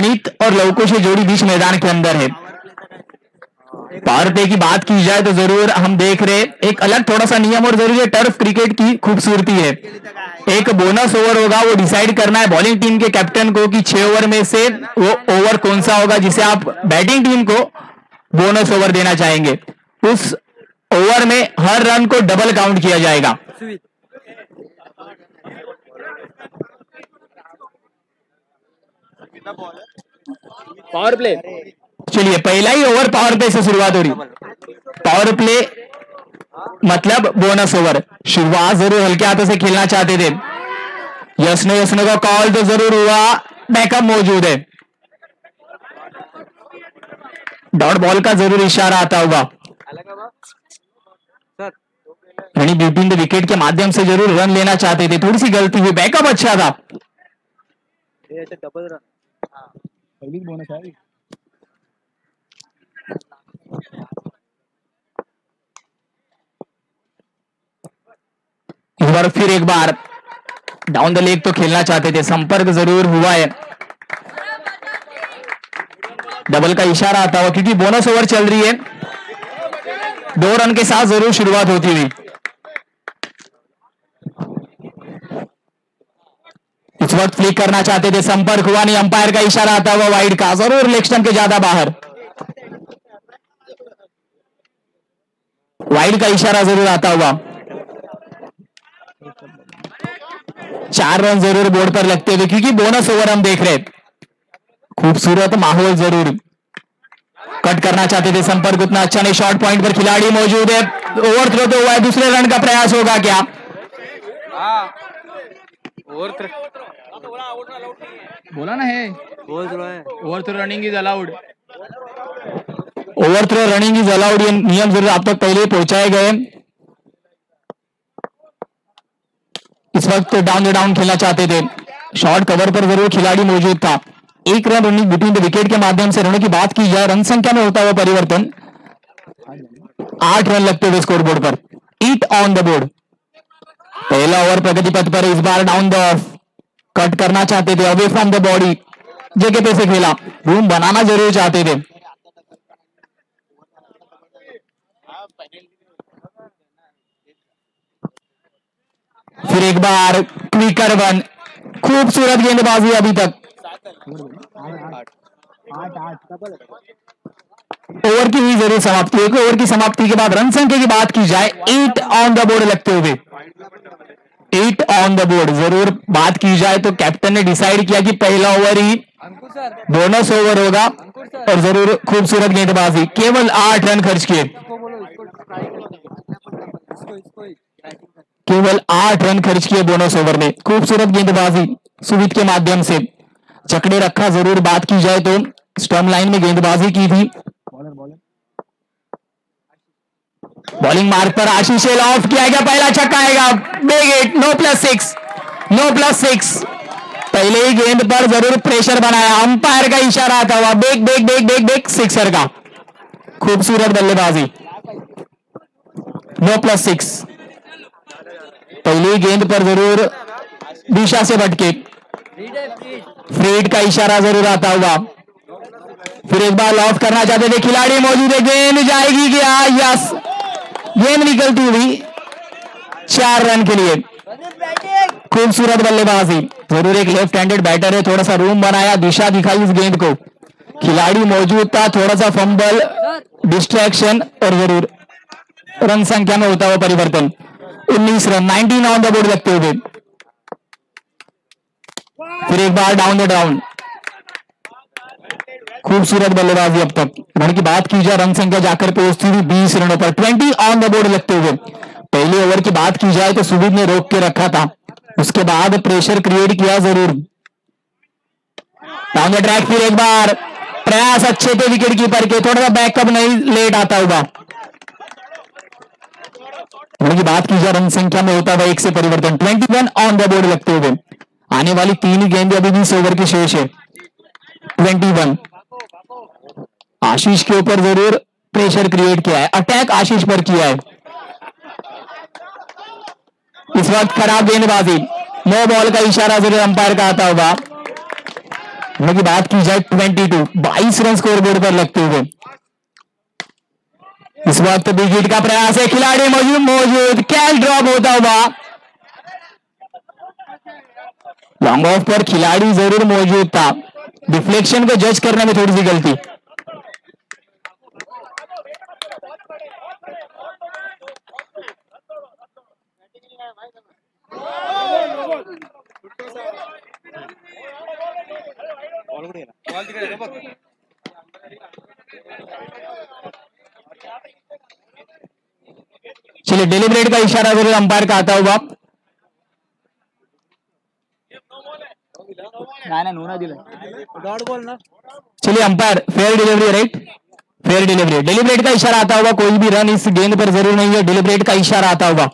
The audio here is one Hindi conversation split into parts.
रणित और लवकुश जोड़ी बीच मैदान के अंदर है। पावर प्ले की बात की जाए तो ज़रूर हम देख रहे एक अलग थोड़ा सा नियम और ज़रूरी है टर्फ क्रिकेट की खूबसूरती है। एक बोनस ओवर होगा, वो डिसाइड करना है बॉलिंग टीम के कैप्टन को कि छह ओवर में से वो ओवर कौन सा होगा, जिसे आप बैटिंग टीम को बोनस ओवर देना चाहेंगे। उस ओवर में हर रन को डबल काउंट किया जाएगा। पावर प्ले चलिए पहला ही ओवर पावर प्ले से शुरुआत हो रही। पावर प्ले मतलब बोनस ओवर शुरुआत ज़रूर हल्के हाथों से खेलना चाहते थे। यशनो यशनो का कॉल तो ज़रूर हुआ। बैकअप मौजूद है। डॉट बॉल का ज़रूर इशारा आता होगा। रनी ब्यूटी द विकेट के माध्यम से ज़रूर रन लेना चाहते थे। थोड़ी सी गलती हुई। बैकअप अच्छा था। डबल रन पहिलीच बोनस आहे इस बार फिर एक बार। डाउन द लेग तो खेलना चाहते थे, संपर्क ज़रूर हुआ है। डबल का इशारा आता हुआ, क्योंकि बोनस ओवर चल रही है। दो रन के साथ ज़रूर शुरुआत होती हुई। इस वक्त फ्लिक करना चाहते थे, संपर्क हुआ नहीं अंपायर का इशारा आता हुआ वाइड का। ज़रूर लेग के ज़्यादा बाहर। वाइड का इशारा ज़रूर आता हुआ। चार रन ज़रूर बोर्ड पर लगते हुए, क्योंकि बोनस ओवर हम देख रहे खूबसूरत माहौल ज़रूर। कट करना चाहते थे, संपर्क उतना अच्छा नहीं। शॉर्ट पॉइंट पर खिलाड़ी मौजूद है। ओवर थ्रो तो हुआ है, दूसरे रन का प्रयास होगा क्या? और बोला ना हे। बोल रहा है। Overthrow running is allowed overthrow running is allowed ये नियम ज़रूर आप तक पहले ही पहुँचाए गए इस वक्त डाउन द डाउन खेलना चाहते थे। शॉर्ट कवर पर ज़रूर खिलाड़ी मौजूद था। एक run running between the wicket के माध्यम से रनों की बात की जाए रन संख्या में होता हुआ परिवर्तन। आठ रन लगते हुए स्कोर बोर्ड पर। ईट ऑन द बोर्ड पहला ओवर प्रगति पथ पर इस बार डाउन द कट करना चाहते थे अवे फ्रॉम द बॉडी जगह पे से खेला रूम बनाना ज़रूर चाहते थे फिर एक बार क्विकर वन खूबसूरत गेंदबाजी अभी तक आठ आठ ओवर की हुई ज़रूर समाप्ति एक ओवर की समाप्ति के बाद रन संख्या की बात की जाए एट ऑन द बोर्ड लगते हुए। एट ऑन द बोर्ड ज़रूर बात की जाए तो कैप्टन ने डिसाइड किया कि पहला ओवर ही बोनस ओवर होगा और ज़रूर खूबसूरत गेंदबाजी, केवल आठ रन खर्च किए। ही केवल आठ रन खर्च किए बोनस ओवर में खूबसूरत गेंदबाजी सुविध के माध्यम से। चकड़े रखा ज़रूर बात की जाए तो स्टम्प लाइन में गेंदबाजी की थी। बॉलर बॉलर बॉलिंग मार्क पर आशीष ऑफ़ किया गया। पहला छक्का आएगा big hit no plus six no plus six पहले ही गेंद पर ज़रूर प्रेशर बनाया। अंपायर का इशारा आता हुआ। Bag bag bag bag bag sixer का। खूबसूरत बल्लेबाजी। नो प्लस सिक्स पहली गेंद पर ज़रूर दिशा से भटके। रीड फ्रीड का इशारा ज़रूर आता हुआ। फिर एक बार लॉफ करना चाहते थे खिलाड़ी, मौजूद है, गेंद जाएगी क्या यस गेंद निकलती हुई चार रन के लिए। खूबसूरत बल्लेबाजी। ज़रूर एक लेफ़्ट हैंडेड बैटर है, थोड़ा सा रूम बनाया, दिशा दिखाई इस गेंद को। खिलाड़ी मौजूद था, थोड़ा सा फंबल डिस्ट्रैक्शन और ज़रूर रन संख्या में होता हुआ परिवर्तन। 19 रन 19 ऑन द बोर्ड लगते हुए। फिर एक बार डाउन द डाउन खूबसूरत बल्लेबाजी अब तक। रन की बात की जाए, रन संख्या जाकर पहुँचती हुई बीस रनों पर। ट्वेंटी ऑन द बोर्ड लगते हुए। पहले ओवर की बात की जाए तो सुबीर ने रोक के रखा था। उसके बाद प्रेशर क्रिएट किया ज़रूर। ट्रैक फिर एक बार। प्रयास अच्छे थे विकेट कीपर के। थोड़ा सा बैकअप नहीं लेट आता हुआ। की बात की जाए, रन संख्या में होता हुआ एक से परिवर्तन। 21 ऑन द बोर्ड लगते हुए। आने वाली तीन गेंदें अभी बीस ओवर की शेष है। 21 आशीष के ऊपर ज़रूर प्रेशर क्रिएट किया है। अटैक आशीष पर किया है। इस वक्त खराब गेंदबाजी। नो बॉल का इशारा ज़रूर अंपायर का आता होगा। की बात की जाए 22 22 रन स्कोर बोर्ड पर लगते हुए। इस वक्त विकेट का प्रयास है। खिलाड़ी मौजूद मौजूद। कैच ड्रॉप होता हुआ लॉन्ग ऑफ़ पर खिलाड़ी ज़रूर मौजूद था। डिफ्लेक्शन को जज करने में थोड़ी सी गलती। चलिए डेलिब्रेट का इशारा ज़रूर अंपायर का आता ना चलिए umpire fair delivery right fair delivery delivered का इशारा आता होगा, कोई भी रन इस गेंद पर ज़रूर नहीं है डिलीवरेट का इशारा आता होगा।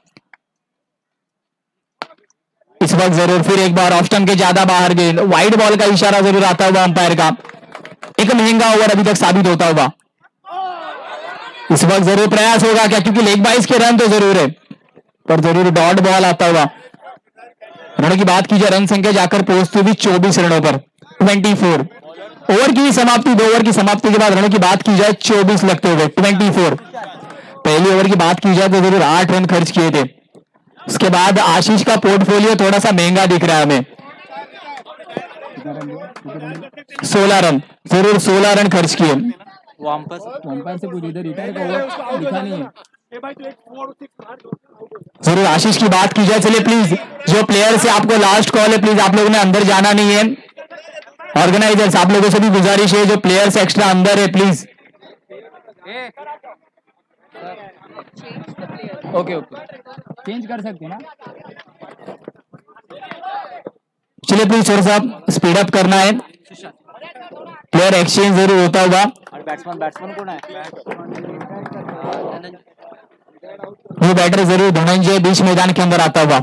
इस वक्त ज़रूर फिर एक बार ऑफ़ के ज़्यादा बाहर गए वाइड बॉल का इशारा ज़रूर आता हुआ अंपायर का। एक महँगा ओवर अभी तक साबित होता होगा। इस वक्त ज़रूर प्रयास होगा क्या? क्योंकि लेग बाइस के रन तो ज़रूर है। पर ज़रूर डॉट बॉल आता हुआ रनों की बात की जाए रन संख्या जाकर पहुँचती हुई चौबीस रनों पर। ट्वेंटी फोर ओवर की समाप्ति, दो ओवर की समाप्ति के बाद रनों की बात की जाए चौबीस लगते हुए। ट्वेंटी फोर पहली ओवर की बात की जाए तो ज़रूर आठ रन खर्च किए थे। उसके बाद आशीष का पोर्टफोलियो थोड़ा सा महँगा दिख रहा है हमें। सोलह रन ज़रूर सोलह रन खर्च किए। है। ज़रूर आशीष की बात की जाए चलिए प्लीज़ जो प्लेयर से आपको लास्ट कॉल है प्लीज़ आप लोगों ने अंदर जाना नहीं है। ऑर्गेनाइजर्स आप लोगों से भी गुजारिश है जो प्लेयर्स एक्स्ट्रा अंदर है प्लीज़ ओके ओके चेंज कर सकते ना? चलिए प्लीज़ थोड़ा सा स्पीड अप करना है। प्लेयर एक्सचेंज ज़रूर होता होगा। बॅट्समन बॅट्समन कोण आहे वो बैटर ज़रूर धनंजय बीच मैदान के अंदर आता हुआ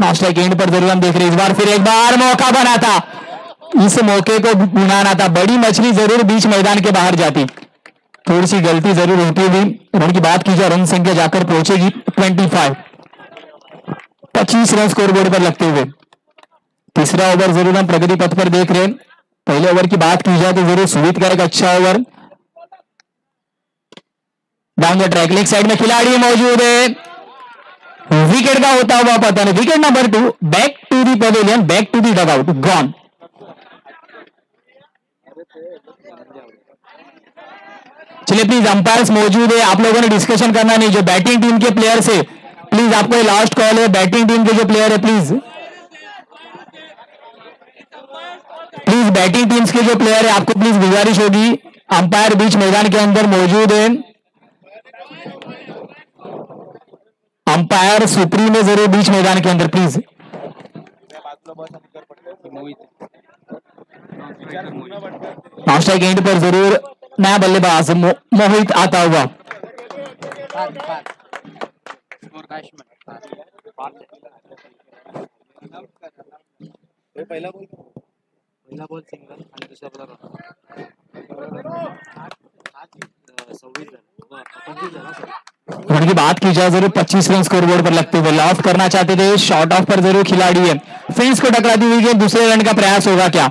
मास्टर के एंड पर ज़रूर हम देख रहे हैं। इस बार फिर एक बार मौका बना था। इस मौके को बुलाना था। बड़ी मछली ज़रूर बीच मैदान के बाहर जाती। थोड़ी सी गलती ज़रूर होती हुई रन की बात की जाए रन संख्या जाकर पहुंचेगी 25 25 रन स्कोर बोर्ड पर लगते हुए। तीसरा ओवर ज़रूर हम प्रगति पथ पर देख रहे हैं। पहले ओवर की बात की जाए तो ज़रूर सुमित का एक अच्छा over down track leg side में खिलाड़ी मौजूद है। विकेट का होता हुआ पता नहीं। Wicket number two back to the pavilion back to the dugout gone चलिए प्लीज़ अंपायर्स मौजूद है। आप लोगों ने डिस्कशन करना नहीं। जो बैटिंग टीम के प्लेयर से प्लीज़ आपको लास्ट कॉल है। बैटिंग टीम के जो प्लेयर है प्लीज़ प्लीज़ बैटिंग टीम्स के जो प्लेयर है, आपको प्लीज़ गुजारिश होगी। अंपायर बीच मैदान के अंदर मौजूद है। अंपायर सुप्रीम है, ज़रूर बीच मैदान के अंदर प्लीज़ के एंड पर ज़रूर नया बल्लेबाज मोहित आता हुआ रन की बात की जाए, ज़रूर 25 रन स्कोर बोर्ड पर लगते हुए लॉफ करना चाहते थे। शॉर्ट ऑफ़ पर ज़रूर खिलाड़ी है। फेंस को टकराती हुई दूसरे रन का प्रयास होगा क्या?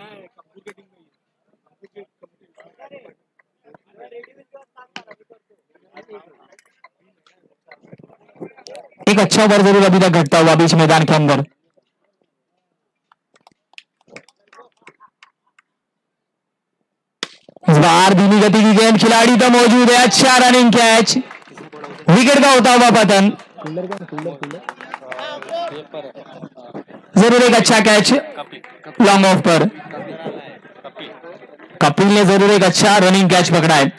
एक अच्छा ओवर ज़रूर अभी तक घटता हुआ बीच मैदान के अंदर। इस बार धीमी गति की गेंद खिलाड़ी तो मौजूद है अच्छा रनिंग कैच विकेट का होता हुआ पतन। ज़रूर एक अच्छा कैच लॉन्ग ऑफ़ पर। कपिल ने ज़रूर एक अच्छा रनिंग कैच पकड़ा है।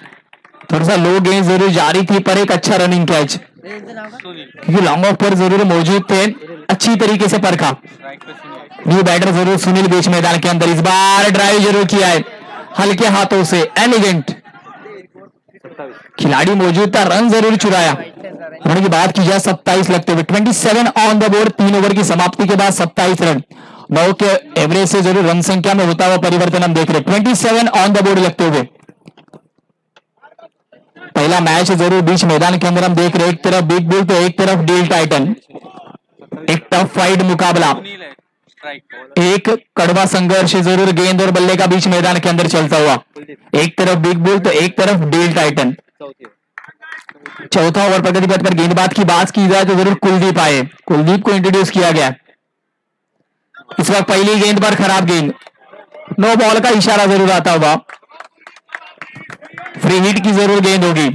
थोड़ा सा लो गेंद ज़रूर जारी थी, पर एक अच्छा रनिंग कैच क्योंकि लॉन्ग ऑफ़ पर ज़रूर मौजूद थे। अच्छी तरीके से परखा। न्यू बैटर ज़रूर सुनील बीच मैदान के अंदर इस बार ड्राइव ज़रूर किया है। हल्के हाथों से एलिगेंट खिलाड़ी मौजूद था रन ज़रूर चुराया। रन की बात की जाए, सत्ताईस लगते हुए। 27 ऑन द बोर्ड तीन ओवर की समाप्ति के बाद 27 रन। नौ के एवरेज से ज़रूर रन संख्या में होता हुआ परिवर्तन हम देख रहे ट्वेंटी 27 ऑन द बोर्ड लगते हुए। पहला मैच ज़रूर बीच मैदान के अंदर हम देख रहे एक तरफ़ बिग बुल तो एक तरफ़ डील टाइटन एक टफ फाइट मुकाबला। एक कड़वा संघर्ष ज़रूर गेंद और बल्ले का बीच मैदान के अंदर चलता हुआ। एक तरफ़ बिग बुल तो एक तरफ़ डील टाइटन चौथा ओवर प्रगति पथ पर गेंदबाज की बात की जाए तो ज़रूर कुलदीप आए। कुलदीप को इंट्रोड्यूस किया गया। इस वक्त पहली गेंद पर खराब गेंद। नो बॉल का इशारा ज़रूर आता हुआ। फ्री हिट की ज़रूर गेंद होगी।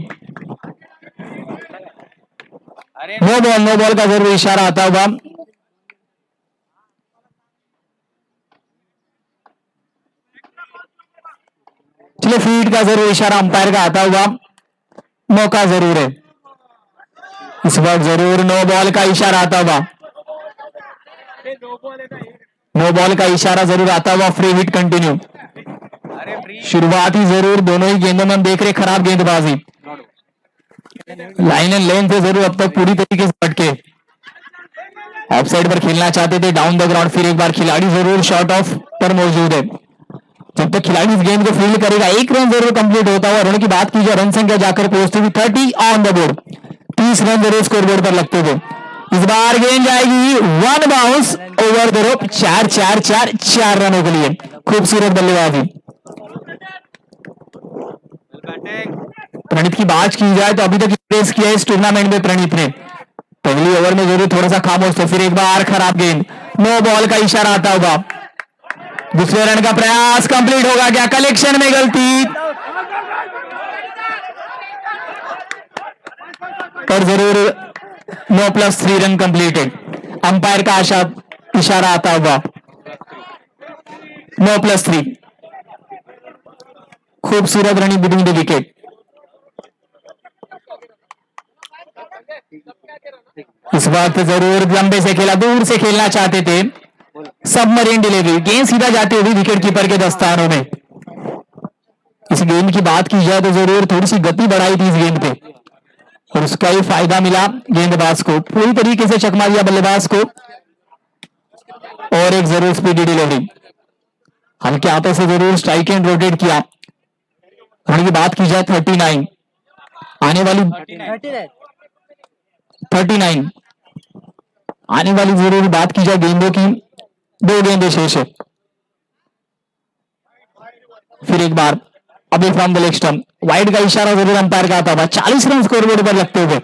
नो बॉल नो बॉल का ज़रूर इशारा आता हुआ चलिए फीट का ज़रूर इशारा अंपायर का आता हुआ मौका ज़रूर है। इस वक्त ज़रूर नो बॉल का इशारा आता हुआ नो बॉल का इशारा ज़रूर आता हुआ फ्री हिट कंटिन्यू शुरुआत ही ज़रूर दोनों ही गेंदों में देख रहे खराब गेंदबाजी। लाइन एंड लेंथ ज़रूर अब तक पूरी तरीके से पटके। ऑफ़ साइड पर खेलना चाहते थे डाउन द ग्राउंड फिर एक बार खिलाड़ी ज़रूर शॉर्ट ऑफ़ पर मौजूद है। जब तक खिलाड़ी इस गेंद को फ़ील्ड करेगा, एक रन ज़रूर कंप्लीट होता हुआ रन की बात की जाए रन संख्या जाकर पहुँचती हुई थर्टी ऑन द बोर्ड तीस रन ज़रूर स्कोर बोर्ड पर लगते थे। इस बार गेंद जाएगी one bounce over the rope चार चार चार चार रनों के लिए। खूबसूरत बल्लेबाजी। प्रणीत की बात की जाए तो अभी तक प्रेस किया इस टूर्नामेंट में प्रणीत ने। पहली ओवर में ज़रूर थोड़ा सा खामोश तो फिर एक बार खराब गेंद। नो बॉल का इशारा आता होगा। दूसरे रन का प्रयास कंप्लीट होगा क्या? कलेक्शन में गलती। पर ज़रूर no plus three run completed umpire का आशा इशारा आता होगा। नो प्लस थ्री खूबसूरत रनिंग बिटवीन द विकेट। इस वक्त ज़रूर लंबे से खेला, दूर से खेलना चाहते थे। सबमरीन डिलीवरी गेंद सीधा जाती हुई विकेट कीपर के दस्तानों में। इस गेंद की बात की जाए तो ज़रूर थोड़ी सी गति बढ़ाई थी इस गेंद पे। और उसका ही फ़ायदा मिला गेंदबाज को। पूरी तरीके से चकमा दिया बल्लेबाज को। और एक ज़रूर स्पीडी डिलीवरी हल्के हाथों से ज़रूर स्ट्राइक एंड रोटेट किया। रन की बात की जाए थर्टी नाइन। आने वाली थर्टी नाइन। आने वाली ज़रूर बात की जाए गेंदों की दो गेंदे शेष है। फिर एक बार अभी from the leg stump wide का इशारा ज़रूर अंपायर का आता हुआ चालीस रन स्कोर बोर्ड पर लगते हुए।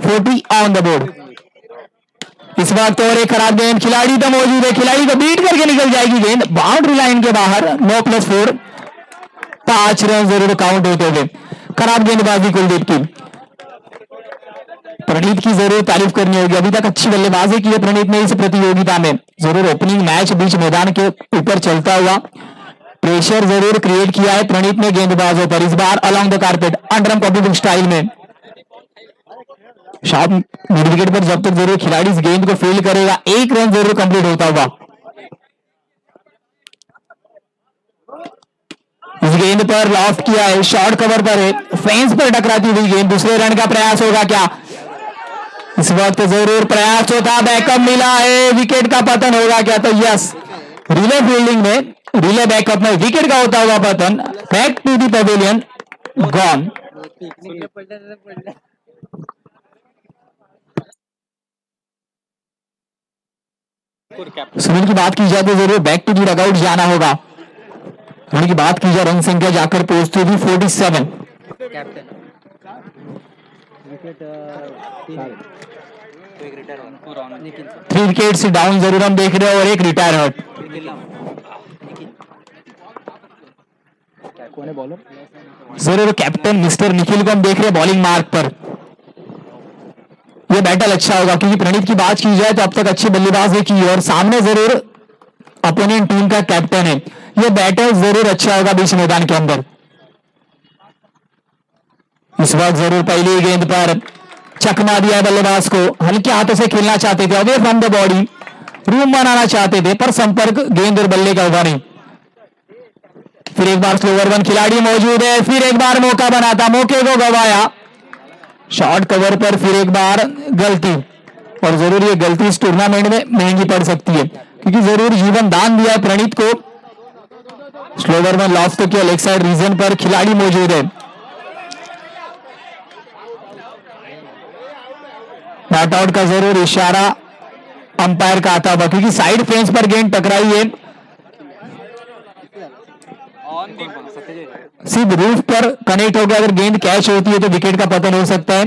फोर्टी ऑन द बोर्ड इस वक्त और एक खराब गेंद। खिलाड़ी तो मौजूद है। खिलाड़ी को बीट करके निकल जाएगी गेंद। बाउंड्री लाइन के बाहर नो प्लस फोर पाँच रन ज़रूर काउंट होते हुए खराब गेंदबाजी कुलदीप की। प्रणीत की ज़रूर तारीफ़ करनी होगी। अभी तक अच्छी बल्लेबाजी की है प्रणीत ने इस प्रतियोगिता में। ज़रूर ओपनिंग मैच बीच मैदान के ऊपर चलता हुआ प्रेशर ज़रूर क्रिएट किया है प्रणीत ने गेंदबाजों पर। इस बार along the carpet underarm competitive style में। शॉट मिड विकेट पर जब तक ज़रूर खिलाड़ी इस गेंद को फ़ील्ड करेगा, एक रन ज़रूर कंप्लीट होता हुआ इस गेंद पर लॉफ्ट किया है शॉर्ट कवर पर है फेंस पर टकराती हुई गेंद, दूसरे रन का प्रयास होगा क्या? इस वक्त ज़रूर प्रयास होता, बैकअप मिला है विकेट का पतन होगा क्या? तो यस रिले फील्डिंग में रिले बैकअप में विकेट का होता हुआ पतन back to the pavilion gone Sunil की बात की जाए तो ज़रूर बैक टू दी डगआउट जाना होगा। रन की बात की जाए रन संख्या जाकर पहुँचती हुई forty seven captain three wicket से डाउन ज़रूर हम देख रहे हैं और एक रिटायर हर्ट कौन है बॉलर ज़रूर कैप्टन मिस्टर निखिल को हम देख रहे हैं बॉलिंग मार्क पर। यह बैटल अच्छा होगा क्योंकि प्रणीत की बात की जाए तो अब तक अच्छी बल्लेबाजी की है और सामने ज़रूर अपोनेंट टीम का कैप्टन है। यह बैटर ज़रूर अच्छा होगा बीच मैदान के अंदर। इस वक्त ज़रूर पहली गेंद पर चकमा दिया बल्लेबाज को। हल्के हाथों से खेलना चाहते थे away from the body room बनाना चाहते थे, पर संपर्क गेंद और बल्ले का हुआ नहीं। फिर एक बार स्लोवर वन खिलाड़ी मौजूद है, फिर एक बार मौका बनाता मौके को गवाया। शॉर्ट कवर पर फिर एक बार गलती। और ज़रूर ये गलती इस टूर्नामेंट में महँगी पड़ सकती है। क्योंकि ज़रूर जीवन दान दिया है प्रणीत को। स्लोवर में लॉफ्ट के लेग साइड रीजन पर खिलाड़ी मौजूद है। नॉट आउट का ज़रूर इशारा अंपायर का आता हुआ, क्योंकि साइड फेंस पर गेंद टकराई है। सिर्फ़ रूफ पर कनेक्ट हो गया, अगर गेंद कैच होती है तो विकेट का पतन हो सकता है।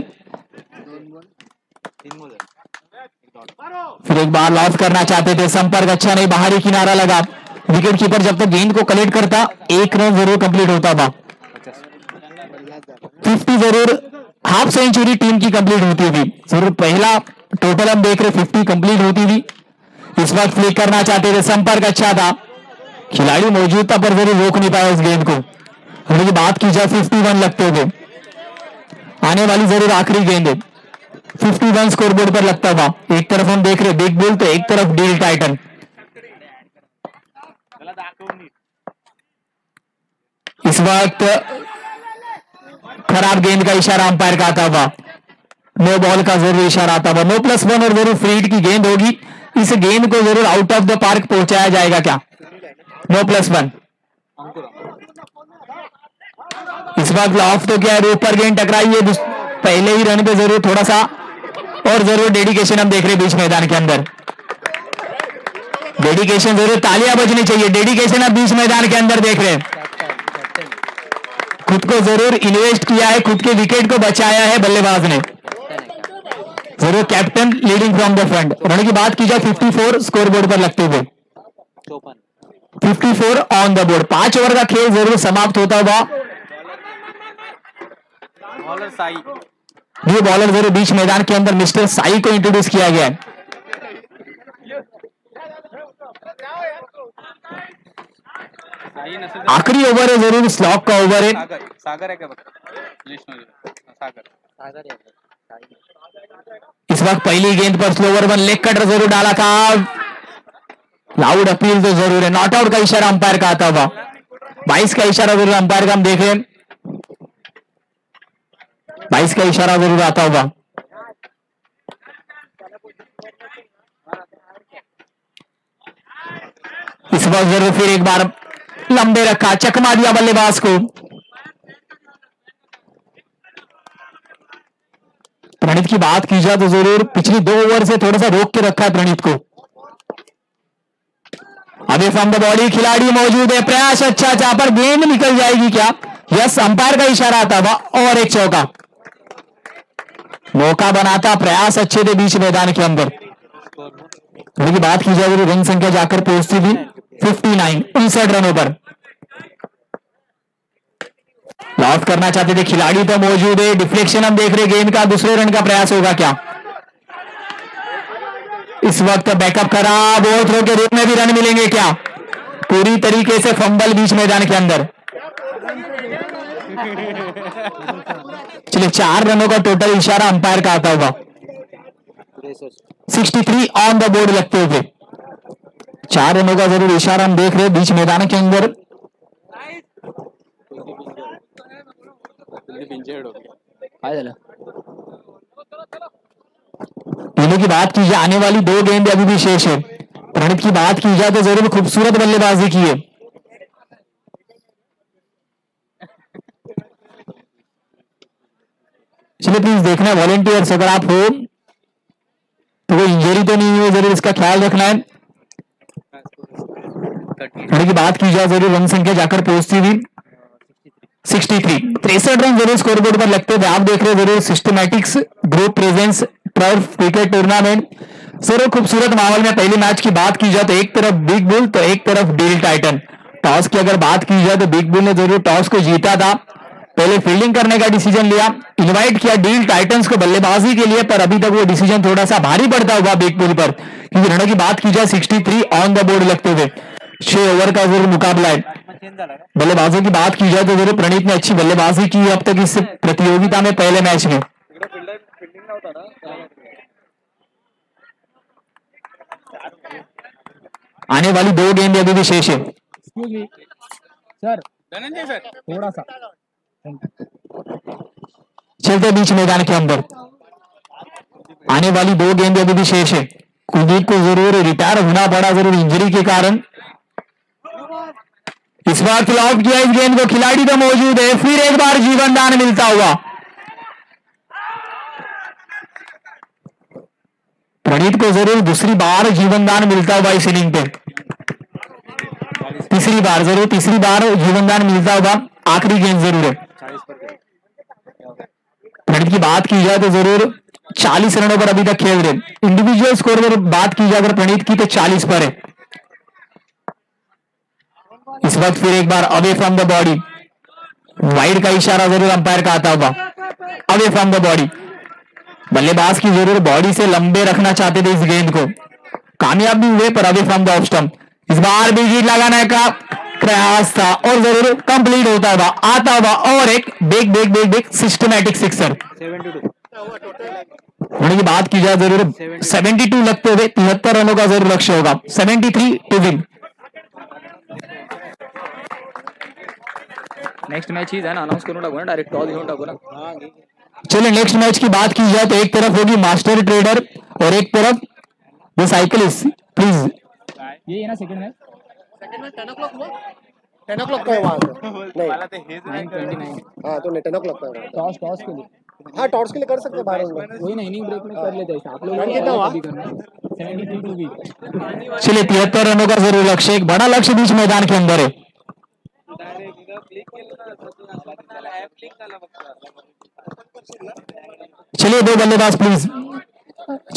फिर एक बार लॉस करना चाहते थे, संपर्क अच्छा नहीं, बाहरी किनारा लगा। विकेट कीपर जब तक गेंद को कलेक्ट करता, एक रन ज़रूर कंप्लीट होता था। फिफ्टी ज़रूर हाफ़ सेंचुरी टीम की कंप्लीट होती थी। ज़रूर पहला टोटल हम देख रहे फिफ्टी कंप्लीट होती थी। इस वक्त फ्लिक करना चाहते थे, संपर्क अच्छा था। खिलाड़ी मौजूद था, पर ज़रूर रोक नहीं पाया उस गेंद को। की बात की जाए फिफ्टी वन लगते थे। आने वाली ज़रूर आखिरी गेंद है। फिफ्टी वन स्कोर बोर्ड पर लगता था। एक तरफ़ हम देख रहे बिग बुल तो एक तरफ़ डील टाइटन इस वक्त खराब गेंद का इशारा अंपायर का आता हुआ। नो बॉल का ज़रूर इशारा आता हुआ। नो प्लस वन और ज़रूर फ्रीड की गेंद होगी। इस गेंद को ज़रूर आउट ऑफ़ द पार्क पहुँचाया जाएगा क्या? No plus one. इस वक्त ऑफ़ तो क्या है? ऊपर गेंद टकराई है। पहले ही रन पे ज़रूर थोड़ा सा और ज़रूर डेडिकेशन हम देख रहे बीच मैदान के अंदर। डेडिकेशन ज़रूर तालियाँ बजनी चाहिए। डेडिकेशन आप बीच मैदान के अंदर देख रहे खुद को ज़रूर इन्वेस्ट किया है, खुद के विकेट को बचाया है बल्लेबाज ने। ज़रूर captain leading from the front run की बात की जाए 54 स्कोर बोर्ड पर लगते हुए। 54 ऑन द बोर्ड पाँच ओवर का खेल ज़रूर समाप्त होता हुआ न्यू बॉलर ज़रूर बीच मैदान के अंदर मिस्टर साई को इंट्रोड्यूस किया गया है। आखिरी ओवर है ज़रूर स्लॉक का ओवर है। सागर सागर है क्या सागर। इस वक्त पहली गेंद पर स्लोवर वन लेग कटर ज़रूर डाला था। लाउड अपील तो ज़रूर है। नॉट आउट का इशारा अंपायर का आता हुआ। बाईस का इशारा ज़रूर अंपायर का हम देख रहे हैं। बाईस का इशारा ज़रूर आता होगा इस वक्त ज़रूर फिर एक बार लंबे रखा चकमा दिया बल्लेबाज को। प्रणीत की बात की जाए तो ज़रूर पिछली दो ओवर से थोड़ा सा रोक के रखा है प्रणीत को। अभी फ्रॉम द बॉडी खिलाड़ी मौजूद है, प्रयास अच्छा जहाँ पर गेंद निकल जाएगी क्या? यस, अंपायर का इशारा आता हुआ और एक चौका। मौका बनाता, प्रयास अच्छे थे बीच मैदान के अंदर। की बात की जाए तो रन संख्या जाकर पहुँचती थी 59 उनसठ रनों पर। लॉस करना चाहते थे, खिलाड़ी तो मौजूद है। डिफ्लेक्शन हम देख रहे गेंद का दूसरे रन का प्रयास होगा क्या? इस वक्त बैकअप करा बॉल थ्रो के रूप में भी रन मिलेंगे क्या? पूरी तरीके से फंबल बीच मैदान के अंदर। चलिए, चार रनों का टोटल इशारा अंपायर का आता होगा। 63 ऑन द बोर्ड लगते हुए। चार रनों का ज़रूर इशारा हम देख रहे हैं बीच मैदान के अंदर। पीने की बात की जाए आने वाली दो गेंद अभी भी शेष है। प्रणित की बात की जाए तो ज़रूर खूबसूरत बल्लेबाजी की है। चलिए प्लीज़ देखना वॉलेंटियर्स अगर आप हो तो कोई इंजरी तो नहीं है, ज़रूर इसका ख्याल रखना है। रन की बात की जाए, ज़रूर रन संख्या जाकर पहुँचती थी 63 तिरसठ रन ज़रूर स्कोर बोर्ड पर लगते थे, आप देख रहे हो ज़रूर Systematics Group presents turf cricket tournament ज़रूर खूबसूरत माहौल में पहले मैच की बात की जाए तो एक तरफ़ बिग बुल तो एक तरफ़ डील टाइटन टॉस की अगर बात की जाए तो बिग बुल ने ज़रूर टॉस को जीता था। पहले फील्डिंग करने का डिसीज़न लिया इनवाइट किया डील टाइटंस को बल्लेबाजी के लिए पर अभी तक वो डिसीज़न थोड़ा सा भारी पड़ता हुआ बिग बुल पर क्योंकि रनों की बात की जाए 63 ऑन द बोर्ड लगते हुए छह ओवर का ज़रूर मुकाबला है। बल्लेबाजों की बात की जाए तो ज़रूर प्रणीत ने अच्छी बल्लेबाजी की अब तक इस प्रतियोगिता में पहले मैच में। आने वाली दो गेंद अभी भी शेष है सर धनंजय सर। थोड़ा सा। चलते बीच मैदान के अंदर। आने वाली दो गेंद अभी भी शेष है। कुलदीप को ज़रूर रिटायर होना पड़ा ज़रूर इंजरी के कारण। इस बार फ्लॉप किया, इस गेंद को खिलाड़ी तो मौजूद है। फिर एक बार जीवन दान मिलता हुआ। प्रणीत को ज़रूर दूसरी बार जीवन दान मिलता हुआ इस इनिंग पे। तीसरी बार, ज़रूर तीसरी बार जीवन दान मिलता हुआ। आखिरी गेंद ज़रूर है। प्रणीत की बात की जाए तो ज़रूर 40 रनों पर अभी तक खेल रहे इंडिविजुअल स्कोर पर बात की जाए, अगर प्रणीत की तो 40 पर है। इस वक्त फिर एक बार away from the body wide का इशारा ज़रूर अंपायर का आता हुआ अवे फ्रॉम द बॉडी बल्लेबाज की ज़रूर बॉडी से लंबे रखना चाहते थे इस गेंद को। कामयाब भी हुए, पर away from the off stump इस बार भी जीत लगाने का प्रयास था और ज़रूर कंप्लीट होता हुआ आता हुआ और एक big big big big systematic sixer होने की बात की जाए ज़रूर। 72 लगते हुए तिहत्तर रनों का ज़रूर लक्ष्य होगा। 73 टू विन नेक्स्ट मैच ही ना अनाऊन्स करून टाकू ना डायरेक्ट टॉस घेऊन टाकू ना। चलिए नेक्स्ट मैच की बात की जाए तो एक तरफ़ होगी मास्टर ट्रेडर और एक तरफ़ द साइकिलिस्ट प्लीज़ ये है ना second match ten o'clock का है वहाँ से। नहीं। नाइन हाँ। तो नहीं टेन ओ क्लॉक का है टॉस टॉस के लिए। हाँ टॉर्च के लिए कर सकते हैं बारह वही ना इनिंग ब्रेक में कर लेते हैं। आप लोग रन कितना हुआ? चलिए तिहत्तर रनों का ज़रूर लक्ष्य। एक बड़ा लक्ष्य बीच मैदान के अंदर है। चलिए दो बल्लेबाज प्लीज़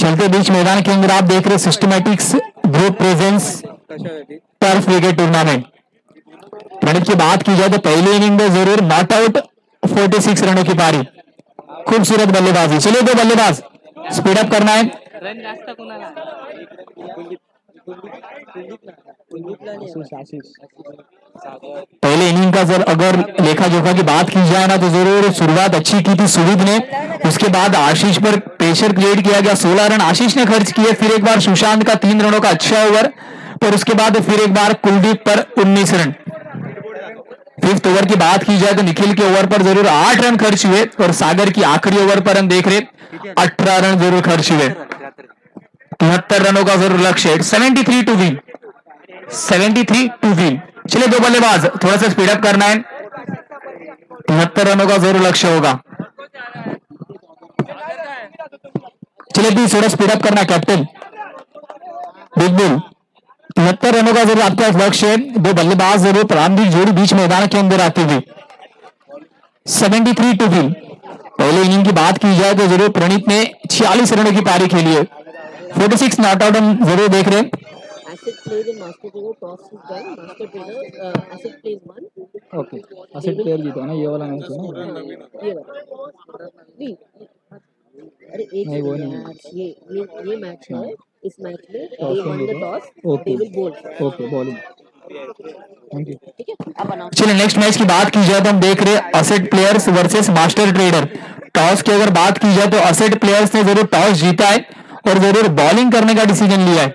चलते बीच मैदान के अंदर आप देख रहे Systematics Group presents turf cricket tournament Praneet की बात की जाए तो पहली इनिंग में ज़रूर नॉट आउट 46 रनों की पारी। खूबसूरत बल्लेबाजी। चलिए दो बल्लेबाज। स्पीड अप करना है। पहले इनिंग का जर अगर लेखा जोखा की बात की जाए ना तो ज़रूर शुरुआत अच्छी की थी सुविध ने। उसके बाद आशीष पर प्रेशर क्रिएट किया गया। 16 रन आशीष ने खर्च किए। फिर एक बार सुशांत का तीन रनों का अच्छा ओवर और उसके बाद फिर एक बार कुलदीप पर 19 रन। फिफ्थ ओवर की बात की जाए तो निखिल के ओवर पर ज़रूर आठ रन खर्च हुए और सागर की आखिरी ओवर पर हम देख रहे अठारह रन ज़रूर खर्च हुए। तिहत्तर रनों का ज़रूर लक्ष्य seventy three to win 73 to win चलिए दो बल्लेबाज, थोड़ा सा स्पीडअप करना है। तिहत्तर रनों का ज़रूर लक्ष्य होगा। चलिए थोड़ा स्पीड अप करना कैप्टन बिग तिहत्तर रनों का ज़रूर आपका लक्ष्य है दो बल्लेबाज ज़रूर प्रारंभिक जोड़ी बीच मैदान के अंदर आते हुए 73 टू विन पहले इनिंग की बात की जाए तो ज़रूर प्रणीत ने 46 रनों की पारी खेली है। 46 नॉट आउट हम ज़रूर देख रहे हैं। Asset plays in master trader, toss is done, master trader, uh, asset plays one, okay Asset Player जीता ना ये वाला मैच है ना? ये वाला। नहीं अरे एक नहीं, वो नहीं। ये ये ये मैच है। इस मैच में ओके बॉलिंग चलिए नेक्स्ट मैच की बात की जाए तो हम देख रहे हैं Asset Players versus Master Trader toss की अगर बात की जाए तो असेट प्लेयर्स ने ज़रूर टॉस जीता है और ज़रूर बॉलिंग करने का डिसीज़न लिया है।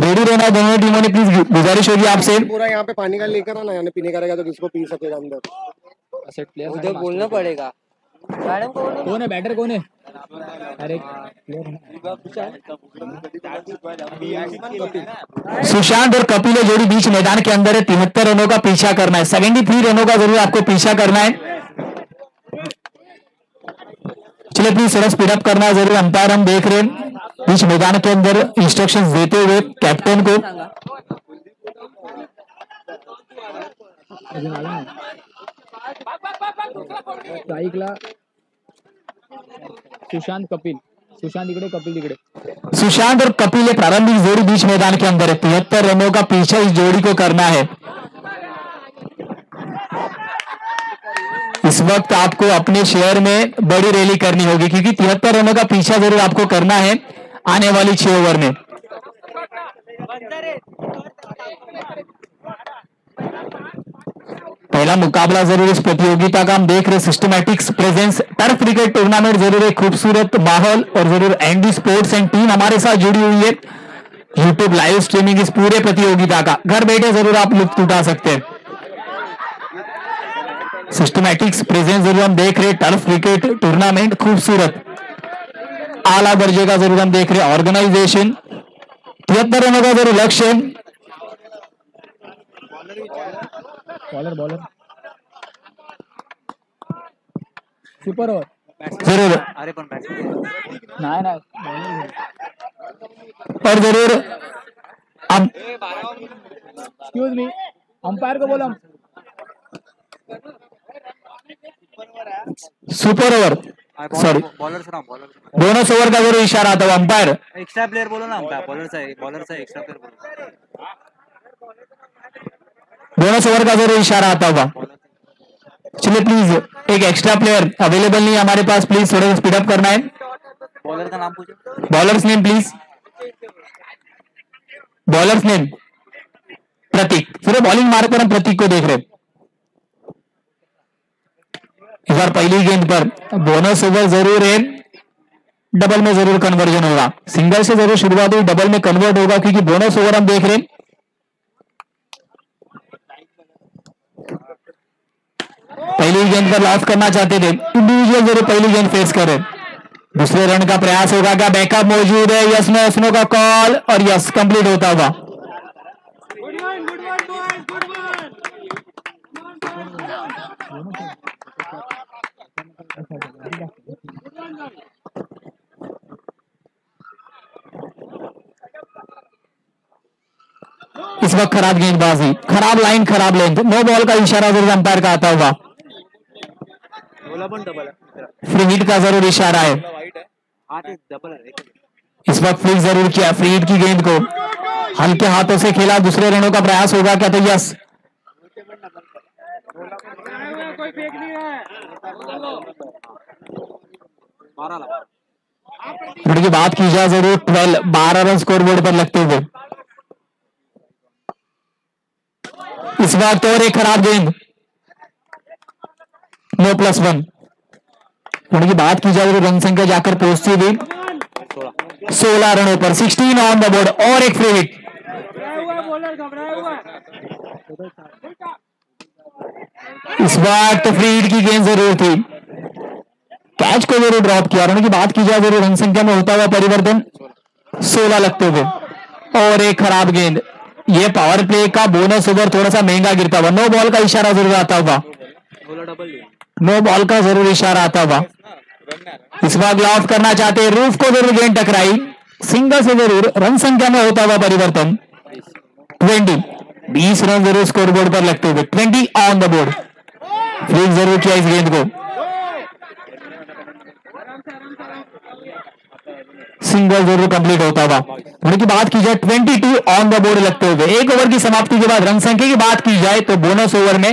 रेडी रहना है दोनों टीमों ने प्लीज़ गुजारिश होगी आपसे। पूरा यहाँ पे पानी का लेकर आना पीने का रहेगा तो किसको पी सकेगा अंदर? असेट प्लेयर उधर बोलना पड़ेगा। मैडम को कौन है? बैटर कौन है? अरे सुशांत और कपिल है जोड़ी बीच मैदान के अंदर है। तिहत्तर रनों का पीछा करना है। सेवेंटी थ्री रनों का ज़रूर आपको पीछा करना है। चलिए प्लीज़ थोड़ा स्पीड अप करना है। ज़रूर अंपायर हम देख रहे हैं। बीच मैदान के अंदर इंस्ट्रक्शंस देते हुए कैप्टन को। सुशांत कपिल. सुशांत इकडे, कपिल तिकडे. सुशांत और कपिल ये प्रारंभिक जोड़ी बीच मैदान के अंदर है तिहत्तर रनों का पीछा इस जोड़ी को करना है। इस वक्त आपको अपने शहर में बड़ी रैली करनी होगी, क्योंकि तिहत्तर रनों का पीछा ज़रूर आपको करना है आने वाली छह ओवर में। पहला मुकाबला ज़रूर इस प्रतियोगिता का। हम देख रहे Systematics presents turf cricket tournament ज़रूर एक खूबसूरत माहौल और ज़रूर एंडी स्पोर्ट्स एंड टीम हमारे साथ जुड़ी हुई है। यूट्यूब लाइव स्ट्रीमिंग इस पूरे प्रतियोगिता का। घर बैठे ज़रूर आप लुत्फ उठा सकते हैं। सिस्टमैटिक्स प्रेजेंस ज़रूर हम देख रहे टर्फ क्रिकेट टूर्नामेंट खूबसूरत। आला दर्जे का ज़रूर हम देख रहे ऑर्गेनाइजेशन तिहत्तर रनों का ज़रूर लक्ष्य। बॉलर बॉलर सुपर ओवर ज़रूर अरे पण बॅट्समॅन नाही नाही और ज़रूर। अब एक्सक्यूज मी अंपायर को बोला सुपर ओवर सॉरी बॉलर ना बॉलर बोनस ओवर का ज़रूर इशारा आता अंपायर एक्स्ट्रा प्लेयर बोलो ना बॉलरचा आहे बॉलरचा एक्स्ट्रा प्लेयर बोलो। बोनस ओवर का ज़रूर इशारा आता होगा। चलिए प्लीज़ एक एक्स्ट्रा प्लेयर अवेलेबल नहीं हमारे पास प्लीज़ थोड़ा सा स्पीड अप करना है। बॉलर का नाम पूछो। Bowlers name please bowlers name Prateek फिर बॉलिंग मार्क पर हम प्रतीक को देख रहे इस बार पहली गेंद पर बोनस ओवर ज़रूर है। डबल में ज़रूर कन्वर्जन होगा। सिंगल से ज़रूर शुरुआत हुई डबल में कन्वर्ट होगा क्योंकि बोनस ओवर हम देख रहे हैं। पहली गेंद पर लॉस करना चाहते थे। इंडिविजुअल ज़रूर पहली गेंद फेस करे दूसरे रन का प्रयास होगा, क्या बैकअप मौजूद है? यस नो स्नो का कॉल और यस कंप्लीट होता हुआ इस वक्त खराब गेंदबाजी, खराब लाइन खराब लेंथ नो बॉल का इशारा ज़रूर अंपायर का आता हुआ बोला पण डबल आहे फ्री हिट का ज़रूर इशारा है। हा। ते इस वक्त फ्लिक ज़रूर किया फ्री हिट की गेंद को। हल्के हाथों से खेला दूसरे रनों का प्रयास होगा क्या तो यस। माराला उनकी बात की जाए ज़रूर ट्वेल्व बारह रन स्कोर बोर्ड पर लगते हुए। इस वक्त और एक खराब गेंद। नो प्लस वन उनकी बात की जाए तो रन संख्या जाकर पहुँचती हुई सोलह रनों पर सिक्सटीन ऑन द बोर्ड और एक फ्री हिट इस वक्त फ्री हिट की गेंद ज़रूर थी। कैच को ज़रूर ड्रॉप किया। और उनकी बात की जाए ज़रूर रन संख्या में होता हुआ परिवर्तन सोलह लगते हुए, और एक खराब गेंद ये पावर प्ले का बोनस ओवर थोड़ा सा महँगा गिरता हुआ नो बॉल का इशारा ज़रूर आता लिया नो बॉल का ज़रूर इशारा आता हुआ इस बार ग्लाफ करना चाहते हैं रूफ को ज़रूर गेंद टकराई। सिंगल से ज़रूर रन संख्या में होता हुआ परिवर्तन। ट्वेंटी बीस रन ज़रूर स्कोर बोर्ड पर लगते हुए। Twenty on the board flick ज़रूर किया इस गेंद को। सिंगल ज़रूर कंप्लीट होता हुआ उनकी बात की जाए 22 ऑन द बोर्ड लगते हुए। एक ओवर की समाप्ति के बाद रन संख्या की बात की जाए तो बोनस ओवर में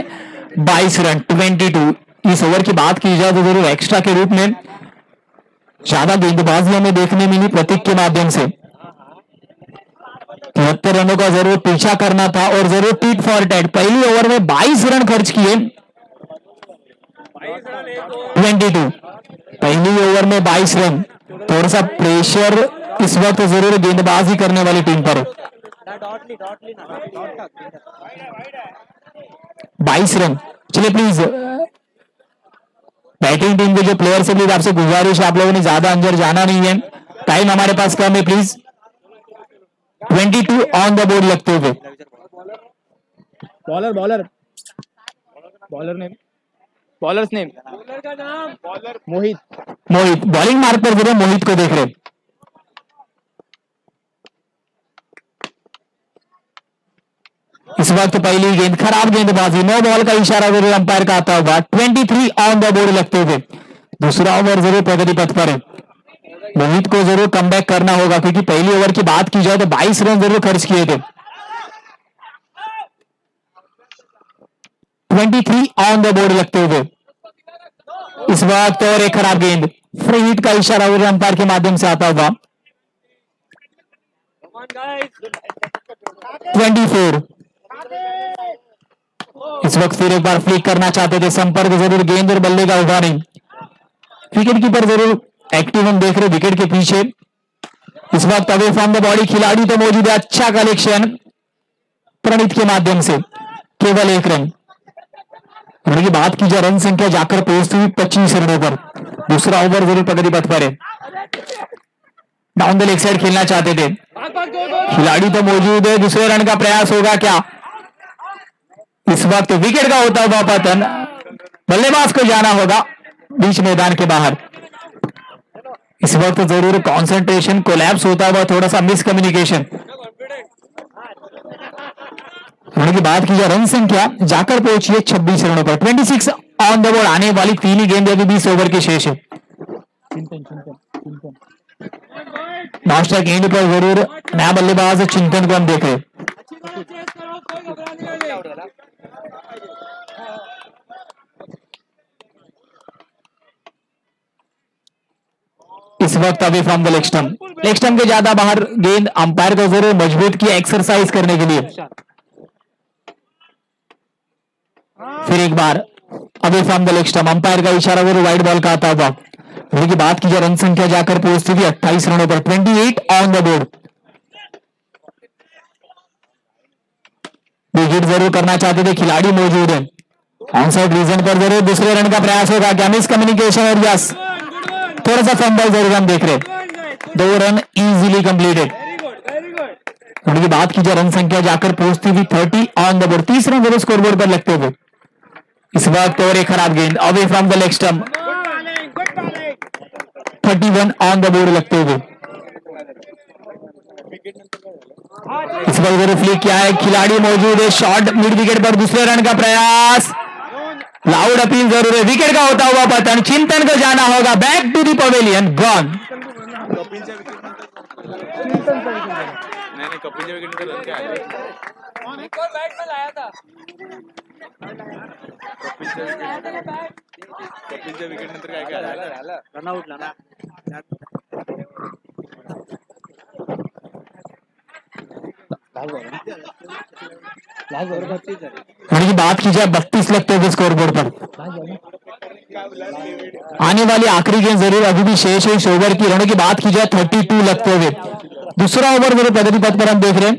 22 रन 22 इस ओवर की बात की जाए तो ज़रूर एक्स्ट्रा के रूप में ज़्यादा गेंदबाजी हमें देखने मिली प्रतीक के माध्यम से। तिहत्तर रनों का ज़रूर पीछा करना था और ज़रूर टीट फॉर टेट पहली ओवर में 22 रन खर्च किए। 22 पहली ओवर में 22 रन। थोड़ा सा प्रेशर इस वक्त ज़रूर गेंदबाजी करने वाली टीम पर डॉटली डॉटली ना डॉट टाक बाईस रन। चलिए प्लीज़ बैटिंग टीम के जो प्लेयर से प्लीज़ आपसे गुजारिश है आप लोगों ने ज़्यादा अंदर जाना नहीं है। टाइम हमारे पास कम है प्लीज़ 22 ऑन द बोर्ड लगते हुए। Bowler bowler bowler name bowlers name bowler का नाम। Bowler Mohit. Mohit bowling mark पर ज़रूर मोहित को देख रहे हैं। इस वक्त पहली गेंद, खराब गेंदबाजी, नो बॉल का इशारा ज़रूर अंपायर का आता होगा 23 ऑन द बोर्ड लगते हुए। दूसरा ओवर ज़रूर प्रगति पथ पर है। मोहित को ज़रूर कम करना होगा, क्योंकि पहली ओवर की बात की जाए तो 22 रन ज़रूर खर्च किए थे 23 ऑन द बोर्ड लगते हुए। इस वक्त और एक खराब गेंद फ्री हिट का इशारा ज़रूर अंपायर के माध्यम से आता होगा 24 इस वक्त फिर एक बार फ्लिक करना चाहते थे। संपर्क ज़रूर गेंद और बल्ले का हुआ नहीं। विकेट कीपर ज़रूर एक्टिव हम देख रहे विकेट के पीछे। इस वक्त अवे फ्रॉम द बॉडी खिलाड़ी तो मौजूद है। अच्छा कलेक्शन प्रणीत के माध्यम से। केवल एक रन। रन की बात की जाए रन संख्या जाकर पहुँचती हुई पच्चीस रनों पर। दूसरा ओवर ज़रूर प्रगति पथ पर है। डाउन द लेग साइड खेलना चाहते थे। खिलाड़ी तो मौजूद है। दूसरे रन का प्रयास होगा क्या? इस वक्त विकेट का होता हुआ पतन। बल्लेबाज को जाना होगा बीच मैदान के बाहर। इस वक्त ज़रूर कंसंट्रेशन कोलैप्स होता हुआ थोड़ा सा मिसकम्युनिकेशन रन की बात की जाए, रन संख्या जाकर पहुँची है छब्बीस रनों पर। 26 ऑन द बोर्ड आने वाली तीन ही गेंद अभी बीस ओवर के शेष। है मास्टर गेंद पर ज़रूर नया बल्लेबाज चिंतन को हम देख रहे इस वक्त अभी from the leg stump leg के ज़्यादा बाहर गेंद अंपायर को ज़रूर मज़बूत किया एक्सरसाइज करने के लिए। फिर एक बार, अभी from the leg stump umpire का इशारा ज़रूर वाइड बॉल का आता हुआ। की बात की जाए रन संख्या जाकर पहुँचती थी अट्ठाईस रनों पर। 28 ऑन द बोर्ड विकेट ज़रूर करना चाहते थे, खिलाड़ी मौजूद है। ऑन साइड रीजन पर ज़रूर दूसरे रन का प्रयास होगा। क्या मिस कम्युनिकेशन और यस थोड़ा सा फंबल ज़रूर हम देख रहे दो रन इजीली कंप्लीटेड रन की बात की जाए रन संख्या जाकर पहुँचती थी थर्टी ऑन द बोर्ड तीस रन ज़रूर स्कोरबोर्ड पर लगते हुए। इस वक्त और एक खराब गेंद away from the leg stump thirty one on the board लगते हुए। इस बार ज़रूर फ्लिक किया है। खिलाड़ी मौजूद है। शॉट मिड विकेट पर दूसरे रन का प्रयास। लाउड अपील ज़रूर है विकेट का होता हुआ पतन चिंतन को जाना होगा back to the pavilion gone कपिलच्या wicket नंतर रन काय काय आलं रनआउटला ना रन की बात की जाए बत्तीस लगते हुए स्कोर बोर्ड पर। आने वाली आखिरी गेंद ज़रूर, अभी भी शेष है इस ओवर की। रनों की बात की जाए थर्टी टू लगते हुए। दूसरा ओवर मेरे प्रगति पथ पर हम देख रहे हैं।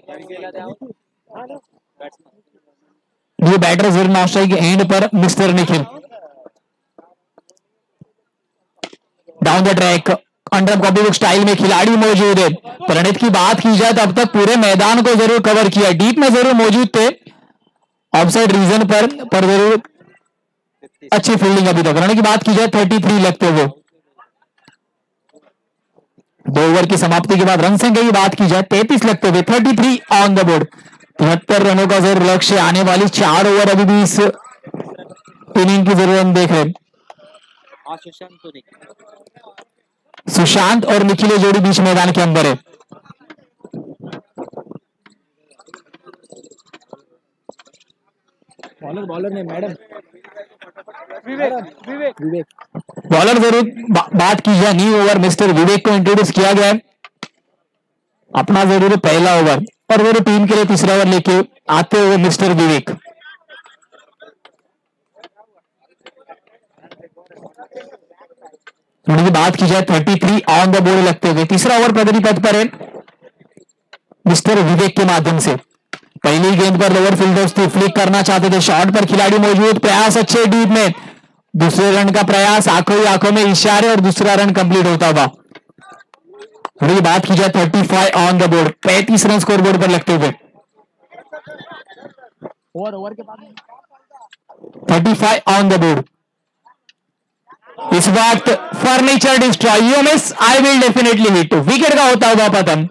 ये बैटर ज़रूर नाश्ता के एंड पर mister Nikhil. Down the track under book style में खिलाड़ी मौजूद है। प्रणीत की बात की जाए तो अब तक पूरे मैदान को ज़रूर कवर किया डीप में ज़रूर मौजूद थे। ऑफसाइड रीजन पर पर ज़रूर अच्छी फील्डिंग अभी तक। रन की बात की जाए थर्टी थ्री लगते हुए। दो ओवर की समाप्ति के बाद रन संख्या की बात की जाए, तैतीस लगते हुए thirty three on the board तिहत्तर रनों का ज़रूर लक्ष्य आने वाली चार ओवर अभी भी इस इनिंग की ज़रूर हम देख रहे हाँ। सुशांत और निखिल जोड़ी बीच मैदान के अंदर है। बॉलर बॉलर नहीं मैडम। विवेक विवेक। विवेक। बॉलर ज़रूर बा, बात की जाए न्यू ओवर मिस्टर विवेक को इंट्रोड्यूस किया गया है। अपना ज़रूर पहला ओवर और ज़रूर टीम के लिए तीसरा ओवर लेके आते हुए मिस्टर विवेक। उनकी बात की जाए thirty three on the board लगते हुए तीसरा ओवर प्रगति पथ पर है मिस्टर विवेक के माध्यम से। पहली गेंद पर लोअर फील्डर्स थी फ्लिक करना चाहते थे शॉट पर खिलाड़ी मौजूद प्रयास अच्छे डीप में। दूसरे रन का प्रयास आँखों ही आँखों में इशारे और दूसरा रन कंप्लीट होता हुआ। ये बात की जाए thirty five on the board पैंतीस रन स्कोर बोर्ड पर लगते हुए। ओवर ओवर के बाद। Thirty five on the board इस वक्त furniture destroy you miss I will definitely hit wicket का होता हुआ पतन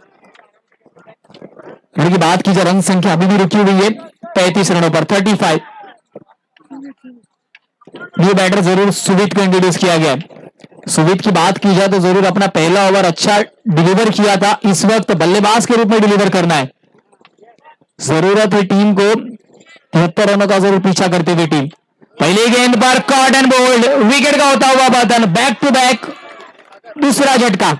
की बात की जाए रन संख्या अभी भी रुकी हुई है। पैंतीस रनों पर थर्टी फाइव न्यू बैटर ज़रूर सुवित को इंट्रोड्यूस किया गया। सुवित की बात की जाए तो ज़रूर अपना पहला ओवर अच्छा डिलीवर किया था। इस वक्त बल्लेबाज के रूप में डिलीवर करना है। ज़रूरत है टीम को। तिहत्तर रनों का ज़रूर पीछा करते हुए टीम पहली गेंद पर कॉट एंड बोल्ड विकेट का होता हुआ बदन बैक टू बैक दूसरा झटका।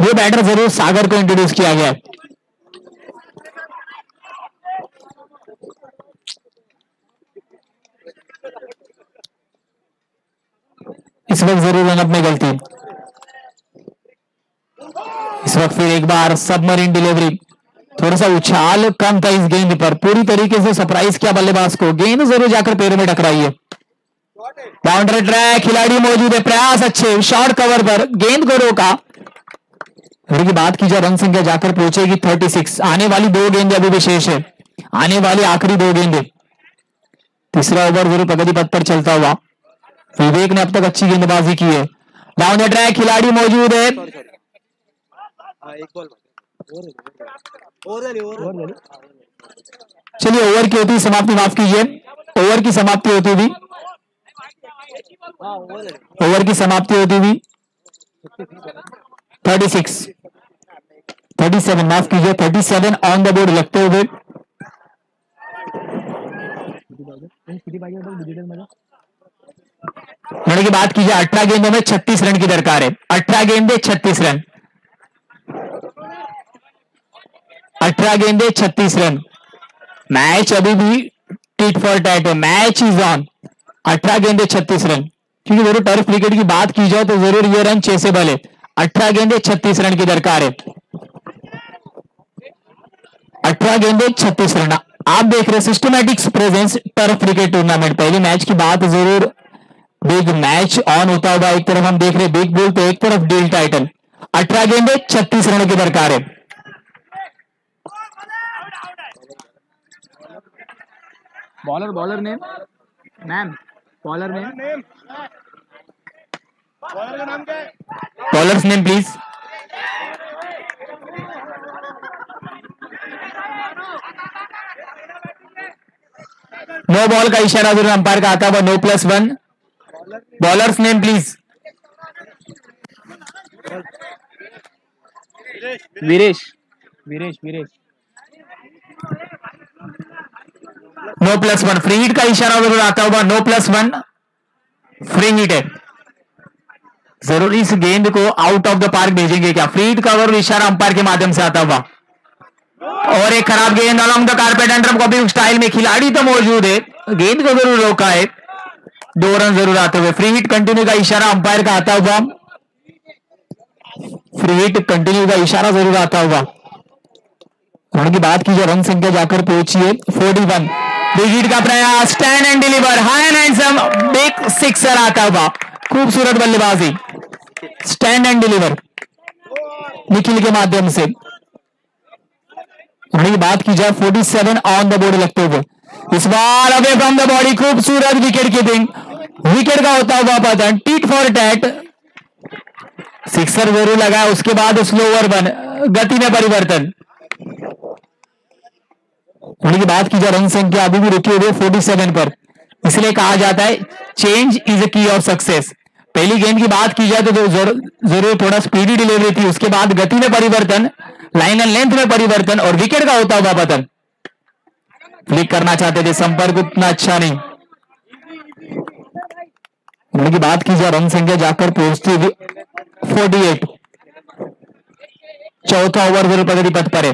ये बैटर ज़रूर सागर को इंट्रोड्यूस किया गया है वक्त ज़रूर रन अपनी गलती। इस वक्त फिर एक बार सबमरीन डिलीवरी थोड़ा सा उछाल कम था इस गेंद पर। पूरी तरीके से सरप्राइज़ किया बल्लेबाज को। गेंद ज़रूर जाकर पैरों में टकराई है बाउंड्री ट्रैक खिलाड़ी मौजूद है। प्रयास अच्छे शॉर्ट कवर पर। गेंद को रोका। की बात की जाए, रन संख्या जाकर पहुंचेगी 36 आने वाली दो गेंदे अभी विशेष है। आने वाली आखिरी दो गेंदे। तीसरा ओवर ज़रूर प्रगति पथ पर चलता हुआ। विवेक ने अब तक अच्छी गेंदबाजी की है। डाउन ट्रैक खिलाड़ी मौजूद है। चलिए ओवर की होती समाप्ति माफ़ कीजिए। ओवर की समाप्ति होती झाली ओवर की समाप्ति होती हुई 36 37 माफ़ कीजिए। 37 ऑन द बोर्ड लगते हुए। होने की बात कीजिए अठारह गेंदों में 36 रन की दरकार है। अठारह गेंदे 36 रन। अठारह गेंदे 36 रन। मैच अभी भी टिट फॉर टैट है। Match is on. अठारह गेंदे 36 रन। क्योंकि ज़रूर टर्फ क्रिकेट की बात की जाए तो ज़रूर ये रन चेसेबल है। अठारह गेंदे 36 रन की दरकार है। अठारह गेंदे 36 रन। आप देख रहे Systematics presents turf cricket tournament पहली मैच की बात ज़रूर बिग मैच ऑन होता हुआ एक तरफ़ हम देख रहे बिग बुल तो एक तरफ़ डील टाइटल। अठारह गेंदे छत्तीस रन की दरकार है। Bowler bowler name? Ma'am bowler name? Bowlers name please no ball का इशारा ज़रूर अंपायर का आता हुआ no plus one bowlers name please Viresh Viresh Viresh no plus one free hit का इशारा ज़रूर आता होगा no plus one free hit है. ज़रूर इस गेंद को आउट ऑफ़ द पार्क भेजेंगे क्या? फ्री हिट का ज़रूर इशारा अंपायर के माध्यम से आता हुआ। और एक खराब गेंद along the carpet under copy style में खिलाड़ी तो मौजूद है। गेंद को ज़रूर रोका है। दो रन ज़रूर आते हुए। फ्री हिट कंटिन्यू का इशारा अंपायर का आता हुआ। फ्री हिट कंटिन्यू का इशारा ज़रूर आता हुआ। रन की बात कीजिए, रन संख्या जाकर पहुँची है फोर्टी वन बिग का प्रयास। Stand and deliver high and big sixer आता हुआ। खूबसूरत बल्लेबाजी। स्टैंड एंड डिलीवर निखिल के माध्यम से। की बात की जाए 47 ऑन द बोर्ड लगते हुए। इस बार अवे फ्रॉम द बॉडी खूबसूरत विकेट कीपिंग विकेट का होता हुआ पतन टीट फॉर टैट सिक्सर ज़रूर लगा, उसके बाद स्लोवर बन गति में परिवर्तन। होने की बात की जाए रन संख्या अभी भी रुकी हुई है 47 पर। इसलिए कहा जाता है चेंज इज़ अ की ऑफ़ सक्सेस पहली गेंद की बात की जाए तो ज़रूर ज़रूर थोड़ा स्पीडी डिलीवरी थी, उसके बाद गति में परिवर्तन लाइन एंड लेंथ में परिवर्तन और विकेट का होता हुआ पतन फ्लिक करना चाहते थे, संपर्क उतना अच्छा नहीं। होने की बात की जाए रन संख्या जाकर पहुँचती हुई 48 चौथा ओवर ज़रूर प्रगति पथ पर। है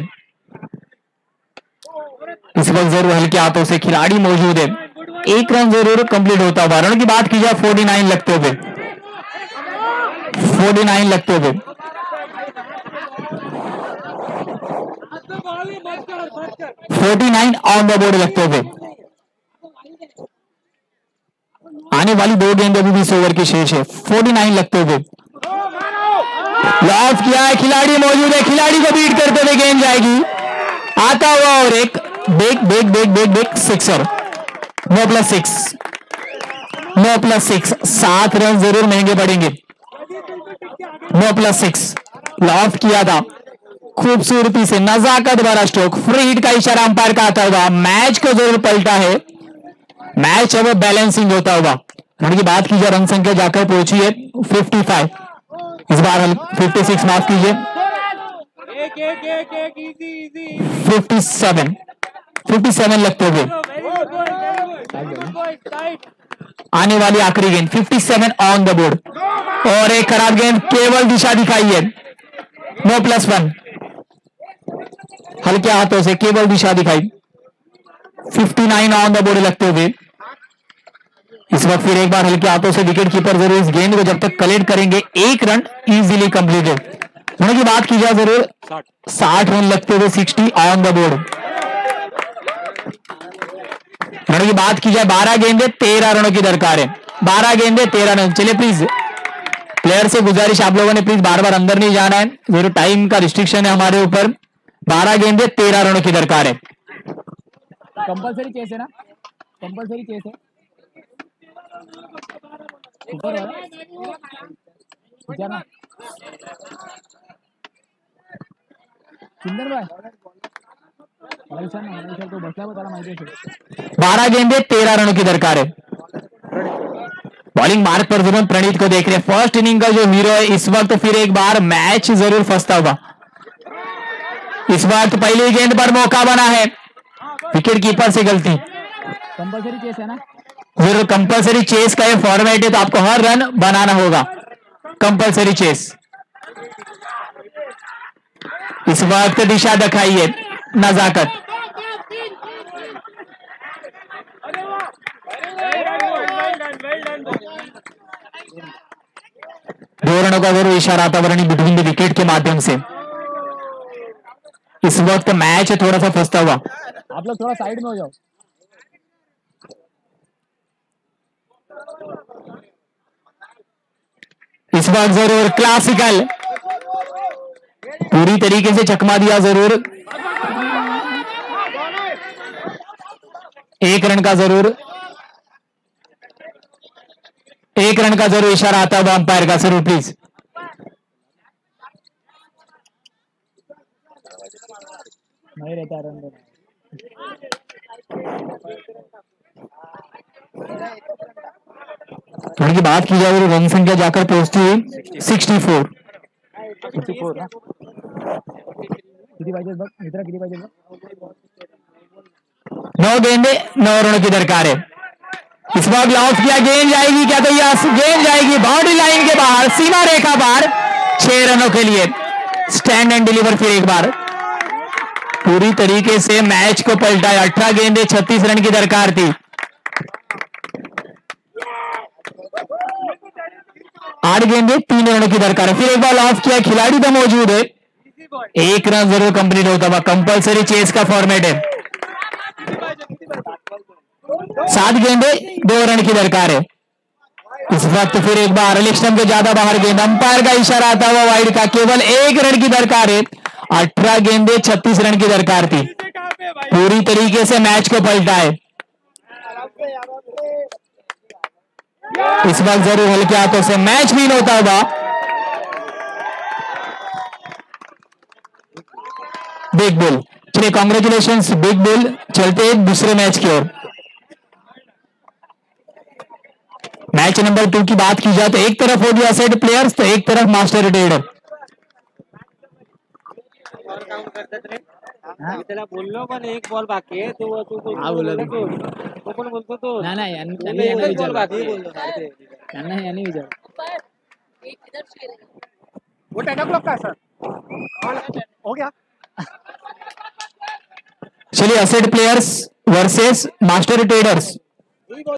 इस वक्त ज़रूर हल्के हाथों से खिलाड़ी मौजूद है। एक रन ज़रूर कंप्लीट होता हुआ। रन की बात की जाए 49 लगते हुए। 49 लगते हुए। Forty nine on the board लगते हुए। आने वाली दो गेंद अभी इस ओवर की शेष है। 49 लगते हुए। लॉस किया है खिलाड़ी मौजूद है। खिलाड़ी को बीट करते हुए गेंद जाएगी। आता हुआ और एक। Big big big big big sixer no plus six no plus six सात रन ज़रूर महँगे पड़ेंगे। नो प्लस सिक्स लॉफ किया था। खूबसूरती से नजाकत भरा स्ट्रोक फ्री हिट का इशारा अंपायर का आता हुआ। मैच को ज़रूर पलटा है। मैच है वो बैलेंसिंग होता हुआ रन की बात कीजिए रन संख्या जाकर पहुँची है 55 इस बार हम 56 माफ़ कीजिए। एक एक एक एक इजी इजी 57 57 लगते हुए। आने वाली आखिरी गेंद 57 ऑन द बोर्ड और एक खराब गेंद केवल दिशा दिखाई है। नो प्लस वन हल्के हाथों से केवल दिशा दिखाई। 59 ऑन द बोर्ड लगते हुए। इस वक्त फिर एक बार हल्के हाथों से विकेट कीपर ज़रूर इस गेंद को जब तक कलेक्ट करेंगे, एक रन इजीली कंप्लीटेड होने की बात की जाए ज़रूर, साठ रन लगते हुए सिक्सटी ऑन द बोर्ड रनों की बात की जाए, बारह गेंदे तेरह रनों की दरकार है। बारह गेंदे तेरह रन। चलिए प्लीज़ प्लेयर से गुजारिश आप लोगों ने प्लीज़ बार बार अंदर नहीं जाना है। ज़रूर टाइम का रिस्ट्रिक्शन है हमारे ऊपर। बारह गेंदे तेरह रनों की दरकार है। कंपल्सरी चेस है ना? कंपल्सरी चेस है। ऊपर ना सुंदर भाई तो बारह गेंदे तेरह रनों की दरकार है। बॉलिंग मार्ग पर ज़रूर प्रणीत को देख रहे हैं। फ़र्स्ट इनिंग का जो हीरो है, इस वक्त फिर एक बार मैच ज़रूर फंसता होगा। इस वक्त पहली गेंद पर मौका बना है। विकेट कीपर से गलती। कंपल्सरी चेस है ना? ज़रूर कंपलसरी चेस का ये फॉर्मेट है तो आपको हर रन बनाना होगा। कंपलसरी चेस इस वक्त दिशा दिखाइए नजाकत। दो रनों का ज़रूर इशारा था वरनी बिटवीन द विकेट के माध्यम से। इस वक्त मैच थोड़ा सा फंसता हुआ। आप लोग थोड़ा साइड में हो जाओ। इस वक्त ज़रूर क्लासिकल पूरी तरीके से चकमा दिया ज़रूर। एक रन का ज़रूर। एक रन का ज़रूर इशारा आता हुआ अंपायर का ज़रूर प्लीज़ नहीं रहता रन थोड़ी की बात की जाए तो रन संख्या जाकर पहुँचती है सिक्सटी फोर फिफ्टी फोर ना गेंदे नौ रनों की दरकार। है इस बार लॉस किया गेंद जाएगी क्या? तो यस गेंद जाएगी बाउंड्री लाइन के बाहर सीमा रेखा बाहर छह रनों के लिए। स्टैंड एंड डिलीवर फिर एक बार। पूरी तरीके से मैच को पलटाया अठारह गेंदे छत्तीस रन की दरकार थी। आठ गेंदे तीन रनों की दरकार है। फिर एक बार ऑफ़ किया, खिलाड़ी तो मौजूद है। एक रन ज़रूर कंप्लीट होता हुआ कंपलसरी चेस का फॉर्मेट है। सात गेंदे, दो रन की दरकार है। इस वक्त फिर एक बार इलेक्शन के ज़्यादा बाहर गेंद अंपायर का इशारा आता हुआ वाइड का, केवल एक रन की दरकार है। अठारह गेंदे, छत्तीस रन की दरकार थी। पूरी तरीके से मैच को पलटा है। इस बार ज़रूर हल्के हाथों से मैच विन होता होगा। बिग बुल चलिए कॉन्ग्रेचुलेशन बिग बुल चलते हैं दूसरे मैच की ओर। मैच नंबर टू की बात की जाए तो एक तरफ़ हो गया सेट प्लेयर्स तो एक तरफ़ मास्टर ट्रेडर और काम करतात रे मी त्याला बोललो पण एक बॉल बाकी आहे तू तू तू हा बोलला बोलला तो। पण बोलतो तो? नाही नाही यांनी त्यांनी यांना एकच बॉल विचारलं बाकी आहे. त्यांना यांनी विचारलं वो टेन ओ क्लॉक का है सर हो गया। चलिए Asset Players versus Master Traders